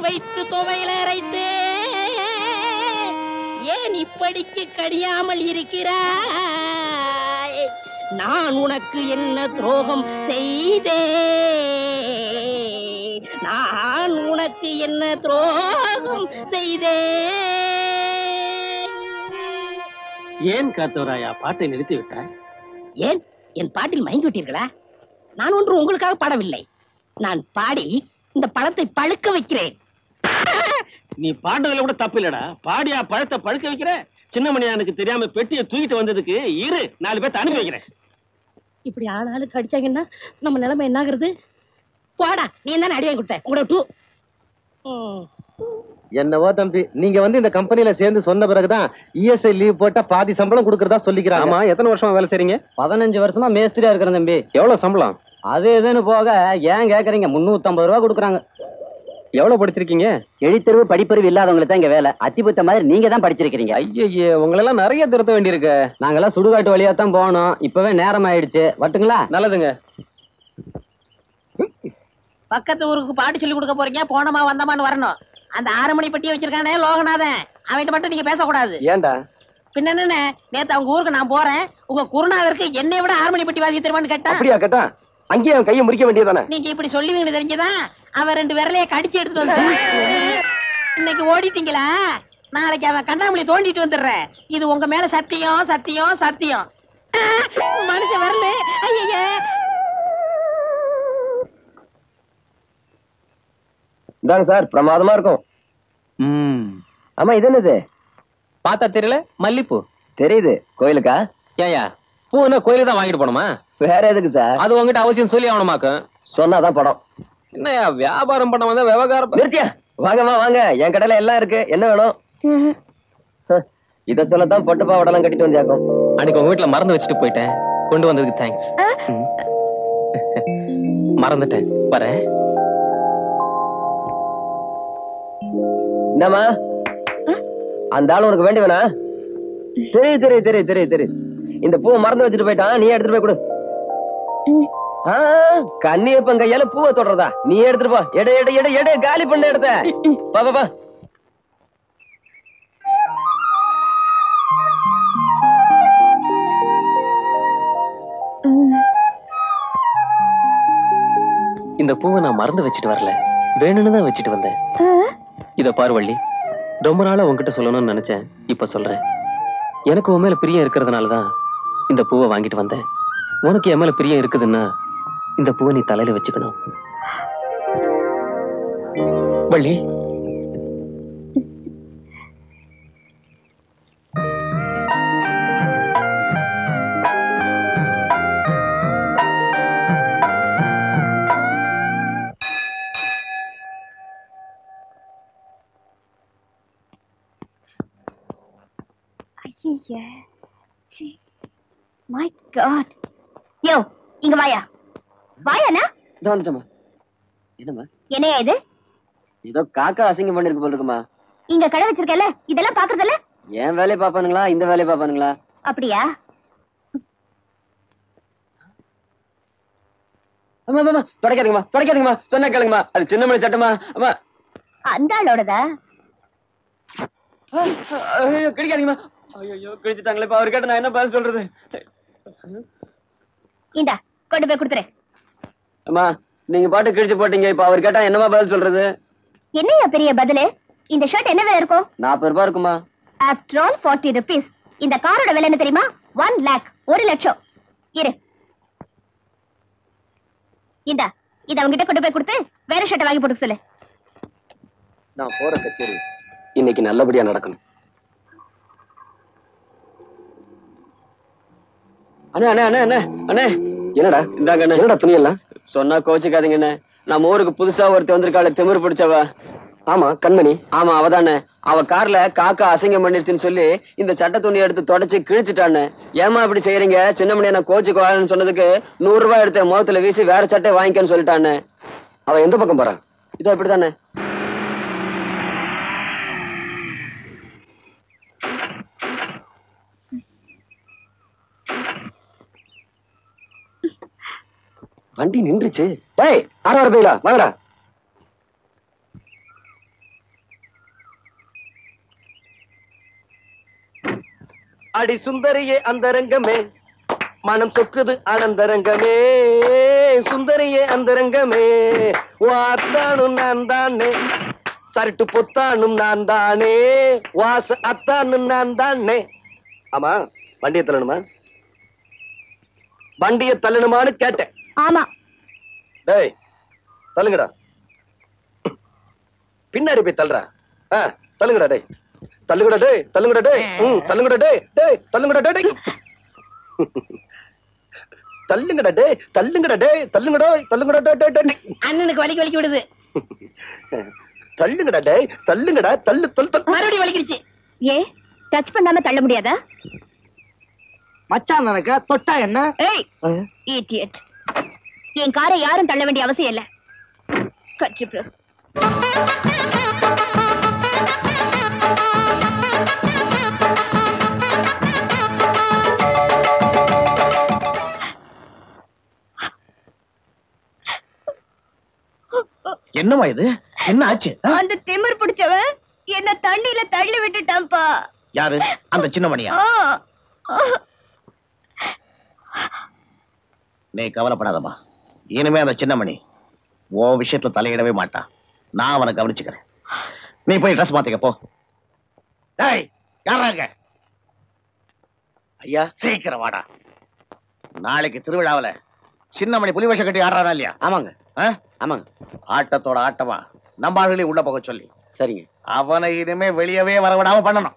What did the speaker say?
வைத்து துவையில அரைத்தே. ஏன் இப்படிக்கு கடியாமல் இருக்கிறாய்? நான் உனக்கு என்ன துரோகம் செய்தே? நான் உனக்கு என்ன துரோகம் செய்தே? ஏன் காத்தவராயா? பாட்டை நிறுத்தி விட்டாய்? ஏன்? என் பாட்டில் மயங்கி விட்டீர்களா நான் ஒன்று உங்களுக்காக பாடவில்லை. நான் பாடி இந்த பழத்தை பழுக்க வைக்கிறேன். நீ பாடுறதுல கூட தப்பு இல்லடா. பாடியா பழத்தை பழுக்க வைக்கிற சின்ன மணியானுக்கு தெரியாம பெட்டியை தூக்கிட்டு வந்ததுக்கு இரு நாலு பேர்த்த அனுப்பி வைக்கிறேன். இப்படி ஆளாளுக்கு அடிச்சாங்கன்னா நம்ம நிலைமை என்னாகிறது? போடா நீ தானே அடி வாங்கி கொடுத்த உங்களோட டூ என்னவோ தம்பி நீங்க வந்து இந்த கம்பெனில சேர்ந்து சொன்ன பிறகுதான் இஎஸ்ஐ லீவ் போட்டா பாதி சம்பளம் கொடுக்கறதா சொல்லிக்கிறாங்க. ஆமா எத்தனை வருஷமா வேலை செய்றீங்க? பதினஞ்சு வருஷமா மேஸ்திரியா இருக்கிறேன் தம்பி. எவ்வளவு சம்பளம்? அது இதுன்னு போக ஏன் கேக்குறீங்க? முன்னூத்தம்பது ரூபா கொடுக்குறாங்க. எவ்வளவு படிச்சிருக்கீங்க? எழுத்தறிவு படிப்பறிவு இல்லாதவங்களுக்கு தான் இங்க வேலை. அத்திபுத்த மாதிரி நீங்க தான் படிச்சிருக்கீங்க ஐயய்யே உங்களெல்லாம் நிறைய திருத்த வேண்டியிருக்கு. நாங்கெல்லாம் சுடுகாட்டு வழியா தான் போகணும் இப்பவே நேரம் ஆயிடுச்சு. வரட்டுங்களா? நல்லதுங்க. பக்கத்து ஊருக்கு பாட்டு சொல்லி கொடுக்க போறீங்க. போனமா வந்தமான்னு வரணும். அந்த ஆறு மணி பெட்டியை வச்சிருக்கானே லோகநாதன். அவன்கிட்ட மட்டும் நீங்க பேசக்கூடாது. ஏன்டா? பின்ன என்ன நேத்து அவங்க ஊருக்கு நான் போறேன். உங்க குருநாதருக்கு என்னை விட ஆறு மணி பெட்டி வாசிக்க தெரியுமான்னு கேட்டா அப்படியா கேட்டா? அங்கேயே அவன் கையை முறிக்க வேண்டியதானே நீங்க இப்படி சொல்லுவீங்க தெரிஞ்சதா அவன் ரெண்டு விரலைய கடிச்சு எடுத்துட்டு வந்து இன்னைக்கு ஓடிட்டீங்களா? நாளைக்கு அவன் கண்ணாமூலி தோண்டிட்டு வந்துடுறேன் இது உங்க மேல சத்தியம் சத்தியம் சத்தியம். ஆ, மனுஷன் வரல. ஐயா இதாங்க சார் பிரமாதமா இருக்கும். ஆமா இது என்னது? பார்த்தா தெரியல? மல்லிப்பூ. தெரியுது. கோயிலுக்கா? ஏயா பூ என்ன கோயிலுக்கு தான் வாங்கிட்டு போனோமா வேற எதுக்கு சார்? அது உங்ககிட்ட அவசியம் சொல்லி ஆகணுமாக்கும். சொன்னாதான் படம். என்னய்யா வியாபாரம் பண்ண வந்தா விவகாரம் நிறுத்தியா? வாங்கம்மா வாங்க. என் கடையில எல்லாம் இருக்கு. என்ன வேணும்? இத சொல்லத்தான் பொட்டு பாவடெல்லாம் கட்டிட்டு வந்தியாக்கும். அன்னைக்கு உங்க வீட்டுல மறந்து வச்சுட்டு போயிட்டேன். கொண்டு வந்ததுக்கு தேங்க்ஸ் மறந்துட்டேன். வரேன். என்னம்மா? அந்த ஆள் உனக்கு வேண்டி வேணா? தெரியுது தெரியுது தெரியுது தெரியுது தெரியுது இந்த பூவை மறந்து வச்சுட்டு போயிட்டான். நீ எடுத்துட்டு போய் கொடு. ஆ, கன்னியப்பன் கையால பூவை தொடறதா? நீ எடுத்துட்டு போ. எடு எடு எடு எடு காலி பண்ண எடுத்த. பா பா, இந்த பூவை நான் மறந்து வச்சுட்டு வரல. வேணும்னு தான் வச்சுட்டு வந்தேன். இத பாரு வள்ளி. ரொம்ப நாளா உன்கிட்ட சொல்லணும்னு நினைச்சேன். இப்ப சொல்றேன். எனக்கு உன் மேல பிரியம் இருக்கிறதுனால தான் இந்த பூவை வாங்கிட்டு வந்தேன். உனக்கு என் மேல பிரியம் இருக்குதுன்னா இந்த பூவை நீ தலையில வச்சுக்கணும். வள்ளி. மை காட் யோ இங்க வாயா. வாயாண்ணா இதோ வந்துட்டோமா என்னம்மா? என்னையா இது? ஏதோ காக்கா அசிங்கம் பண்ணிருக்கு போல இருக்குமா? இங்க கடை வச்சிருக்கல இதெல்லாம் பாக்குறதில்ல என் வேலையை பாப்பானுங்களா இந்த வேலையை பாப்பானுங்களா அப்படியா? அம்மா அம்மா, தொடக்காதீங்கம்மா தொடக்காதீங்கம்மா சொன்னா கேளுங்கம்மா. அது சின்ன மணி சட்டமா அம்மா. அந்த ஆளோடதா? ஐயோ கிழிக்காதீங்கம்மா ஐயோ கிழிச்சிட்டாங்களே இப்ப அவர் கேட்ட நான் என்ன பதில் சொல்றது? இந்தா கொண்டு போய் கொடுத்துரு. அம்மா நீங்க பாட்டு கிழிச்சு போட்டீங்க இப்ப அவர் கேட்டா என்னமா பதில் சொல்றது? என்னையா பெரிய பதிலு? இந்த ஷர்ட் என்ன விலை இருக்கும்? நாற்பது ரூபாய் இருக்குமா ஆஃப்டர் ஆல் ஃபார்ட்டி ருபீஸ் இந்த காரோட விலை என்ன தெரியுமா? ஒன் லேக் ஒரு லட்சம். இரு. இந்தா இத அவங்கிட்ட கொண்டு போய் கொடுத்து வேற ஷர்ட் வாங்கி போட்டு சொல்லு. நான் போற கச்சேரி இன்னைக்கு நல்லபடியா நடக்கணும். அண்ணே அண்ணே அண்ணே அண்ணே அண்ணே. என்னடா இந்தாங்க அண்ணே. என்னடா துணி எல்லாம் சொன்னா கோச்சிக்காதீங்க அண்ணே. நம்ம ஊருக்கு புதுசா ஒருத்தி வந்திருக்காள திமிரு பிடிச்சவ. ஆமா கண்மணி. ஆமா அவதானே. அவ கார்ல காக்கா அசிங்கம் பண்ணிருச்சுன்னு சொல்லி இந்த சட்ட துணி எடுத்து தொடச்சு கிழிச்சிட்டான்னு ஏமா இப்படி செய்யறீங்க? சின்ன மணி நான் கோச்சுக்கு சொன்னதுக்கு நூறு ரூபாய் எடுத்து முகத்துல வீசி வேற சட்டை வாங்கிக்கன்னு சொல்லிட்டான்னு அவ எந்த பக்கம் போறா இதோ இப்படிதானே. வண்டி நின்றுச்சு. டேய் யாரும் வர போயில வாங்கடா. அடி சுந்தரியே அந்தரங்கமே. மனம் சொக்குது அனந்தரங்கமே. சுந்தரியே அந்தரங்கமே. வாத்தானும் நான் தானே சரட்டு பொத்தானும் நான் தானே வாச அத்தானும் நான் தானே ஆமா வண்டியை தள்ளணுமா? வண்டியை தள்ளணுமான்னு கேட்டேன். ஆமா. டேய் தள்ளுங்கடா. பின்னாடி போய் தள்ளுறா ஆ, தள்ளுங்கடா டேய். தள்ளுங்கடா டேய் தள்ளுங்கடா டேய். ம் தள்ளுங்கடா டேய் டேய் தள்ளுங்கடா டேய். தள்ளுங்கடா டேய் தள்ளுங்கடா டேய் தள்ளுங்கடா தள்ளுங்கடா டேய் டேய் டேய். அண்ணனுக்கு வலிக்கு வலிக்கு விடுது. தள்ளுங்கடா டேய் தள்ளுங்கடா தள்ளு தள்ளு தள்ளு. மறுபடியும் வலிக்கிருச்சு. ஏ டச் பண்ணாம தள்ள முடியாதா? மச்சான் நினைக்க தொட்டா என்ன? ஏய் இடியட் என் காரை யாரும் தள்ள வேண்டிய அவசியம் இல்ல. கட்சி ப்ரோ என்னமா இது? என்ன ஆச்சு? அந்த திமிர் பிடிச்சவன் என்ன தண்ணியில தள்ளி விட்டுட்டான்ப்பா. யாரு? அந்த சின்ன மணியா. நீ கவலைப்படாதம்மா. இனிமே அந்த சின்னமணி உன் விஷயத்துல தலையிடவே மாட்டான் நான் அவனை கவனிச்சுக்கிறேன். நீ போய் ட்ரெஸ் மாத்திக்க போ. டேய் யாராங்க ஐயா. சீக்கிரம் வாடா. நாளைக்கு திருவிழாவுல சின்னமணி புலி வேஷம் கட்டி ஆடுறானா இல்லையா? ஆமாங்க. ஆமாங்க. ஆட்டத்தோட ஆட்டமா? நம்ம ஆளுகளே உள்ள போக சொல்லி. சரிங்க. அவனை இனிமே வெளியவே வரவிடாம பண்ணணும்.